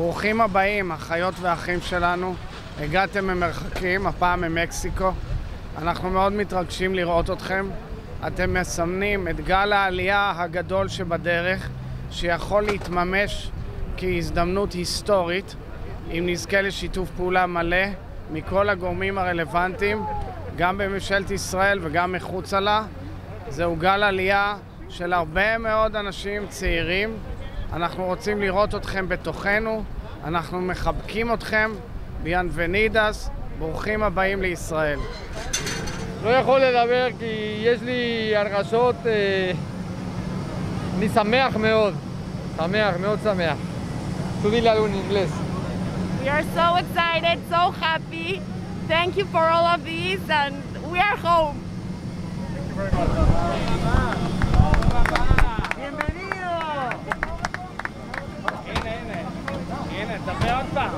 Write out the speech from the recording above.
ברוכים הבאים, אחיות ואחים שלנו. הגעתם ממרחקים, הפעם ממקסיקו. אנחנו מאוד מתרגשים לראות אתכם. אתם מסמנים את גל העלייה הגדול שבדרך, שיכול להתממש כהזדמנות היסטורית, אם נזכה לשיתוף פעולה מלא מכל הגורמים הרלוונטיים, גם בממשלת ישראל וגם מחוצה לה. זהו גל עלייה של הרבה מאוד אנשים צעירים. אנחנו רוצים לראות אתכם בתוכנו, אנחנו מחבקים אתכם. ביאנבנידס, ברוכים הבאים לישראל. לא יכול לדבר כי יש לי הרגשות, אה, אני שמח מאוד, שמח, מאוד שמח. תודי לנו inglés. We are so excited, so happy. Thank you for all of these, and we are home. הנה, הנה, 怎么样，干？